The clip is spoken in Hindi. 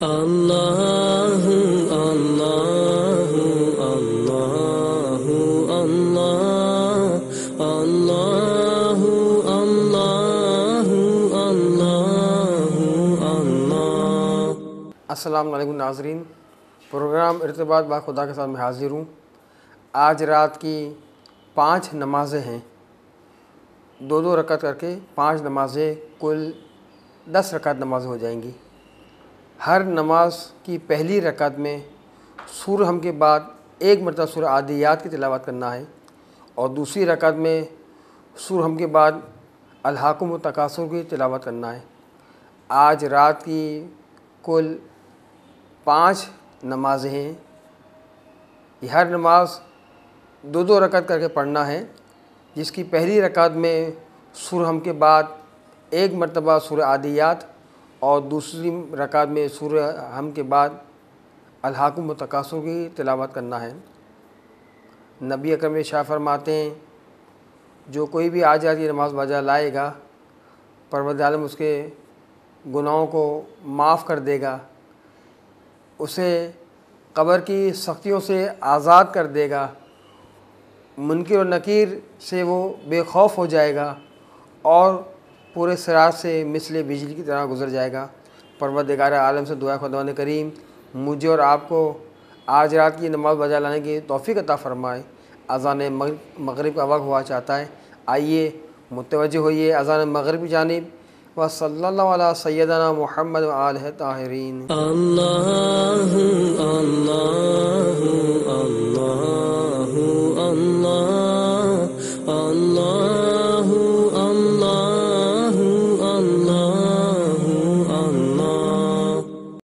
अल्लाह अल्लाह नाजरीन प्रोग्राम इरतबाद बा खुदा के साथ मैं हाजिर हूँ आज रात की पाँच नमाज़ें हैं दो दो रकत करके पाँच नमाज़ें कुल दस रकत नमाज़ें हो जाएँगी हर नमाज़ की पहली रकत में सूर हम के बाद एक मरतबा सूर आदियात की तिलावत करना है। और दूसरी रकत में सूर हम के बाद अलहाकुम तकासुर की तिलावत करना है। आज रात की कुल पाँच नमाज़ें हैं। हर नमाज़ दो दो रकत करके पढ़ना है। जिसकी पहली रकत में सुर हम के बाद एक मरतबा सूर आदियात और दूसरी रकात में सूर हम के बाद अलहाकुम तकासुर की तिलावत करना है। नबी अकरम शाह फरमाते हैं, जो कोई भी आज आज की नमाज़ बाजा लाएगा परवद आलम उसके गुनाहों को माफ़ कर देगा, उसे कब्र की सख्तियों से आज़ाद कर देगा, मुनकर और नकीर से वो बेखौफ हो जाएगा और पूरे सरार से मिसले बिजली की तरह गुजर जाएगा। परवरदिगार आलम से दुआ खुद करीम, मुझे और आपको आज रात की नमाज़ बजा लाने की तोफ़ी अता फ़रमाए। अजान मगरब का वक्त हुआ चाहता है। आइए मुतवजह होइए अजान मगरब की जानब। व सल्ला सैदना महमद आल ताहरीन।